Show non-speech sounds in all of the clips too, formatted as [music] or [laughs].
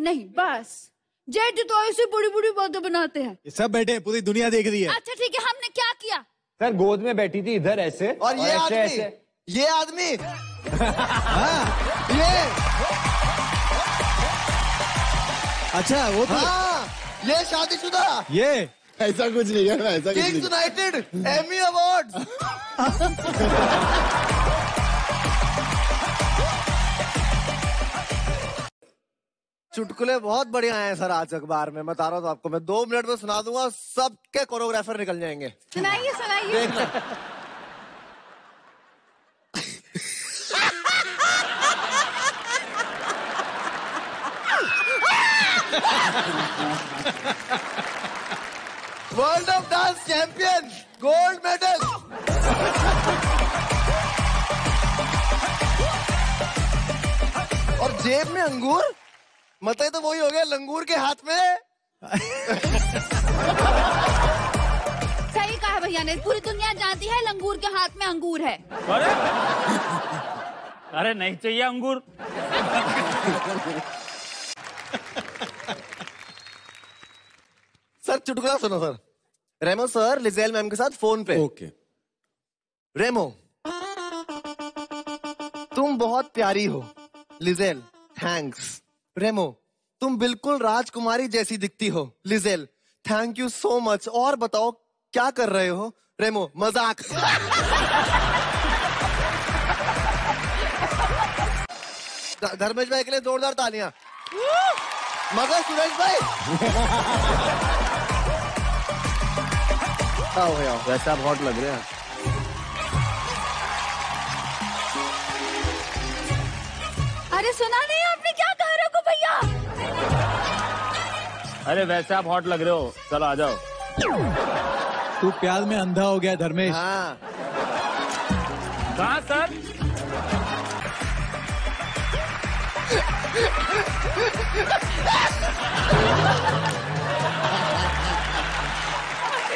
नहीं बस। जेठ तो ऐसे बड़ी बड़ी बातें बनाते हैं। ये सब बैठे हैं, पूरी दुनिया देख रही है। अच्छा ठीक है हमने क्या किया? सर गोद में बैठी थी इधर ऐसे और ये आदमी ऐसे। ये आदमी। हाँ, ये। अच्छा वो तो हाँ ये शादीशुदा। ये। ऐसा कुछ नहीं है ऐसा कुछ किंग्स नहीं यूनाइटेड एमी अवार्ड चुटकुले बहुत बढ़िया हैं सर आज अखबार में। मैं बता रहा हूँ आपको मैं दो मिनट में सुना दूँगा सबके कोरियोग्राफर निकल जाएँगे। सुनाइए सुनाइए। World of dance champion gold medal और जेब में अंगूर? मतलब तो वही हो गया लंगूर के हाथ में। सही कहा भैया ने पूरी दुनिया जानती है लंगूर के हाथ में अंगूर है। अरे अरे नहीं चाहिए अंगूर। सर चुटकुला सुनो sir. Remo sir Lizelle ma'am के साथ फ़ोन पे। ओके। रेमो तुम बहुत प्यारी हो लिजेल। थैंक्स। रेमो तुम बिल्कुल राजकुमारी जैसी दिखती हो Lizelle. Thank you so much और बताओ क्या कर रहे हो? रेमो मज़ाक। धर्मेश भाई के लिए जोरदार तालियाँ। मगर सुरेश भाई। वैसे आप हॉट लग रहे हैं। अरे सुना नहीं आपने? अरे वैसे आप हॉट लग रहे हो। चलो आ जाओ। तू प्यार में अंधा हो गया धर्मेश। हाँ। कहाँ सर?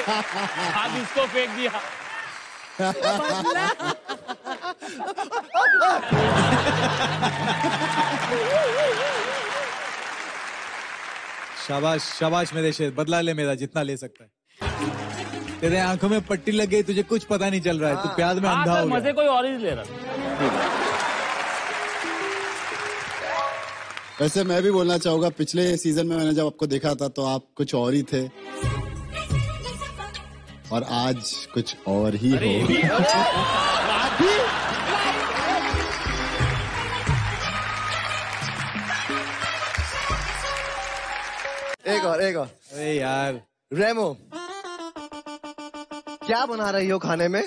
आप इसको फेंक दिया। [laughs] शाबाश शाबाश मेरे शेर बदला ले मेरा जितना ले सकता है। तेरे आँखों में पट्टी लग गई तुझे कुछ पता नहीं चल रहा है तू प्यार में हाँ अंधा हो मज़े कोई और ही ले रहा। वैसे मैं भी बोलना चाहूँगा पिछले सीज़न में मैंने जब आपको देखा था तो आप कुछ और ही थे। और आज कुछ और ही हो। एक और एक और। अरे यार। रेमो क्या बना रही हो खाने में?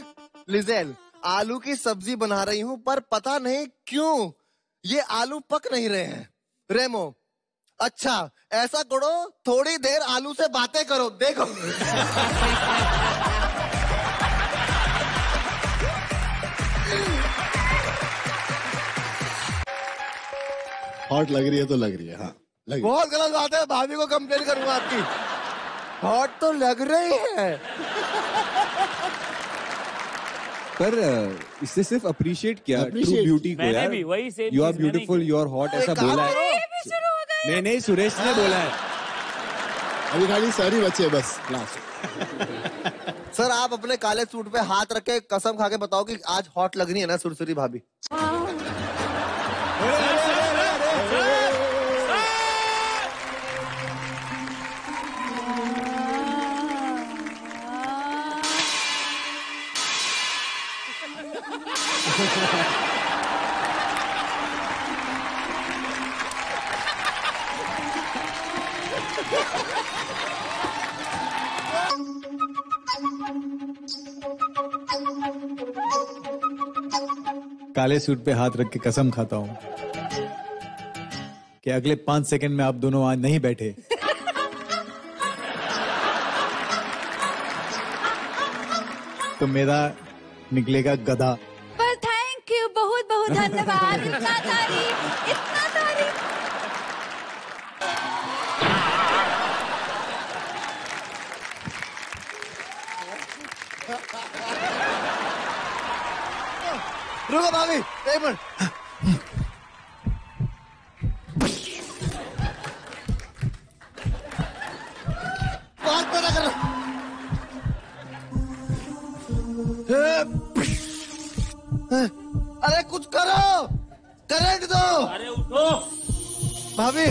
लिजेल आलू की सब्ज़ी बना रही हूँ पर पता नहीं क्यों ये आलू पक नहीं रहे हैं। रेमो अच्छा ऐसा करो थोड़ी देर आलू से बातें करो देखो। हॉट लग रही है तो लग रही है हाँ। लग रही है। बहुत गलत बात है भाभी को कंप्लेन करूँगा आपकी। हॉट तो लग रही है। पर इससे सिर्फ़ अप्रिशिएट किया ट्रू ब्यूटी को मैंने यार। भी वही same यू आर चीज़ मैंने ब्यूटीफुल यू आर हॉट ऐसा बोला है। करो। ये भी शुरू हो गए नहीं नहीं सुरेश ने बोला है। अभी खाली सारी बच्चे बस। लास्ट सर आप अपने काले सूट पे हाथ रख के कसम खा के बताओ कि आज हॉट लग रही है ना सुरसुरी भाभी? काले सूट पे हाथ रख के कसम खाता हूँ। कि अगले पाँच सेकंड में आप दोनों वहाँ नहीं बैठे। तो मेरा निकलेगा गधा। बहुत बहुत धन्यवाद। इतना तारीफ़ इतना तारीफ़। रुको भाभी एक मिनट। Hey! अरे कुछ करो करंट दो। अरे उठो। भाभी